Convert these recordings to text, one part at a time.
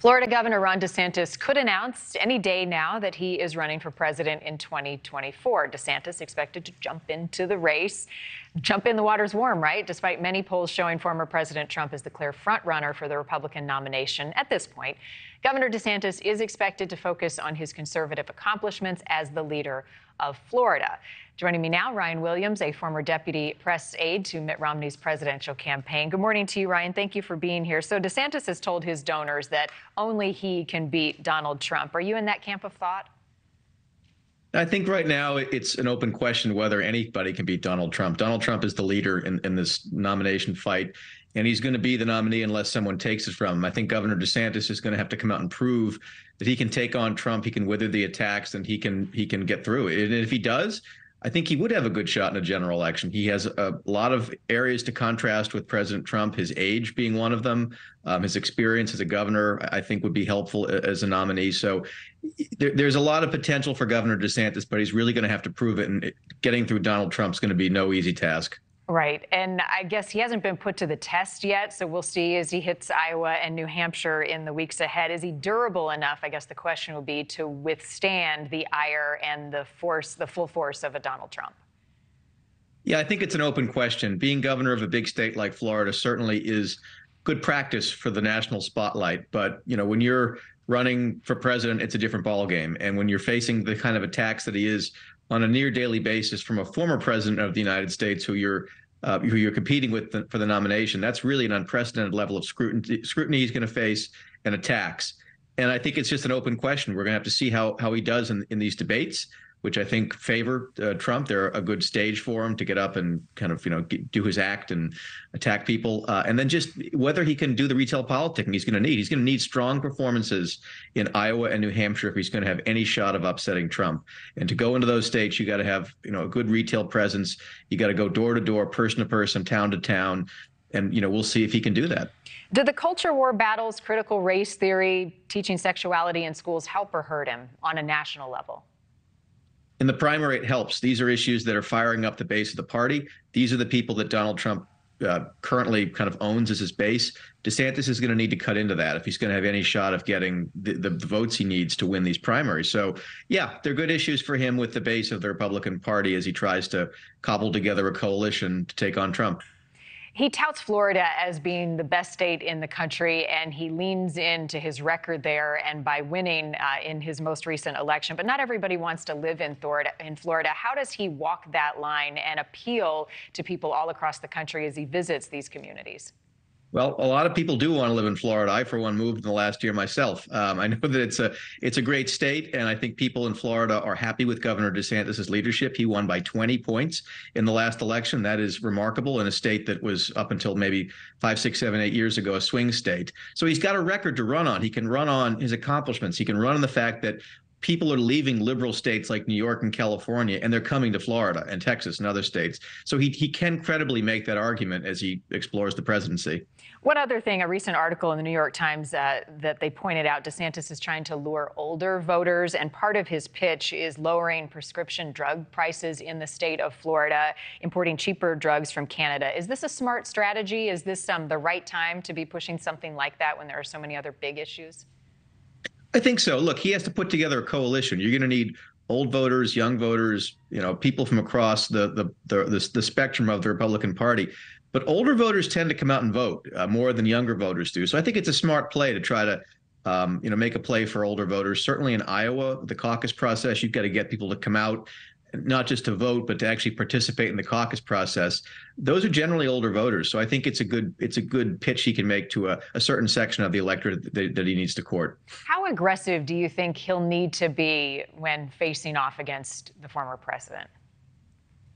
Florida Governor Ron DeSantis could announce any day now that he is running for president in 2024. DeSantis expected to jump into the race. Jump in the water's warm, right? Despite many polls showing former President Trump as the clear frontrunner for the Republican nomination at this point, Governor DeSantis is expected to focus on his conservative accomplishments as the leader of Florida. Joining me now, Ryan Williams, a former deputy press aide to Mitt Romney's presidential campaign. Good morning to you, Ryan. Thank you for being here. So, DeSantis has told his donors that only he can beat Donald Trump. Are you in that camp of thought? I think right now it's an open question whether anybody can beat Donald Trump. Donald Trump is the leader in, in this nomination fight, and he's going to be the nominee unless someone takes it from him. I think Governor DeSantis is going to have to come out and prove that he can take on Trump, he can wither the attacks, and he can he can get through it. And if he does, I think he would have a good shot in a general election. He has a lot of areas to contrast with President Trump, his age being one of them. Um, his experience as a governor, I think, would be helpful as a nominee. So there, there's a lot of potential for Governor DeSantis, but he's really going to have to prove it. And getting through Donald Trump's going to be no easy task. Right. And I guess he hasn't been put to the test yet. So we'll see as he hits Iowa and New Hampshire in the weeks ahead. Is he durable enough? I guess the question will be to withstand the ire and the force, the full force of a Donald Trump. Yeah, I think it's an open question. Being governor of a big state like Florida certainly is good practice for the national spotlight. But, you know, when you're running for president, it's a different ballgame. And when you're facing the kind of attacks that he is on a near daily basis from a former president of the United States who you're uh, who you're competing with for the nomination, that's really an unprecedented level of scrutiny. Scrutiny he's going to face and attacks. And I think it's just an open question. We're going to have to see how how he does in, in these debates which I think favor uh, Trump. They're a good stage for him to get up and kind of you know get, do his act and attack people, uh, and then just whether he can do the retail politicking he's going to need. He's going to need strong performances in Iowa and New Hampshire if he's going to have any shot of upsetting Trump. And to go into those states, you got to have you know a good retail presence. You got to go door to door, person to person, town to town, and you know we'll see if he can do that. Did the culture war battles, critical race theory, teaching sexuality in schools help or hurt him on a national level? In the primary, it helps. These are issues that are firing up the base of the party. These are the people that Donald Trump uh, currently kind of owns as his base. DeSantis is going to need to cut into that if he's going to have any shot of getting the, the, the, votes he needs to win these primaries. So, yeah, they're good issues for him with the base of the Republican Party as he tries to cobble together a coalition to take on Trump. He touts Florida as being the best state in the country, and he leans into his record there and by winning uh, in his most recent election. But not everybody wants to live in Florida. In Florida, how does he walk that line and appeal to people all across the country as he visits these communities? Well, a lot of people do want to live in Florida. I, for one, moved in the last year myself. Um, I know that it's a it's a great state, and I think people in Florida are happy with Governor DeSantis's leadership. He won by 20 points in the last election. That is remarkable in a state that was up until maybe five, six, seven, eight years ago a swing state. So he's got a record to run on. He can run on his accomplishments. He can run on the fact that people are leaving liberal states like New York and California, and they're coming to Florida and Texas and other states. So he he can credibly make that argument as he explores the presidency. One other thing, a recent article in the New York Times uh, that they pointed out, DeSantis is trying to lure older voters, and part of his pitch is lowering prescription drug prices in the state of Florida, importing cheaper drugs from Canada. Is this a smart strategy? Is this um, the right time to be pushing something like that when there are so many other big issues? I think so. Look, he has to put together a coalition. You're going to need old voters, young voters, you know, people from across the the the, the, the spectrum of the Republican Party. But older voters tend to come out and vote uh, more than younger voters do. So I think it's a smart play to try to, um, you know, make a play for older voters. Certainly in Iowa, the caucus process, you've got to get people to come out not just to vote but to actually participate in the caucus process. Those are generally older voters. So i think it's a good it's a good pitch he can make to a, a certain section of the electorate that, that, he needs to court. How aggressive do you think he'll need to be when facing off against the former president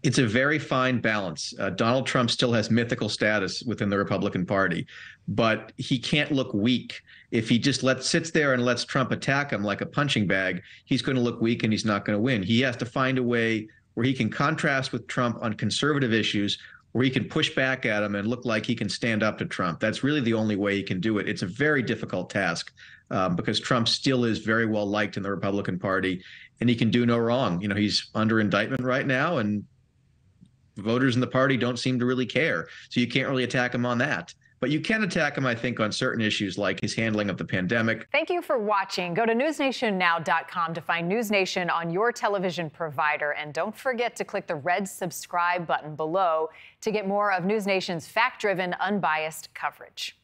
it's a very fine balance. Uh, Donald Trump still has mythical status within the Republican Party, but he can't look weak. If he just sits there and lets Trump attack him like a punching bag, he's going to look weak and he's not going to win. He has to find a way where he can contrast with Trump on conservative issues, where he can push back at him and look like he can stand up to Trump. That's really the only way he can do it. It's a very difficult task um, because Trump still is very well liked in the Republican Party, and he can do no wrong. You know, he's under indictment right now, and voters in the party don't seem to really care. So you can't really attack him on that. But you can attack him, I think, on certain issues like his handling of the pandemic. Thank you for watching. Go to newsnationnow.com to find News Nation on your television provider. And don't forget to click the red subscribe button below to get more of News Nation's fact driven, unbiased coverage.